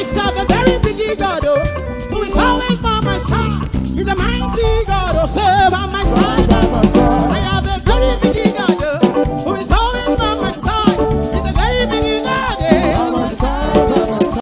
I serve a very big God, oh, who is always by my side. He's a mighty God, oh, serve our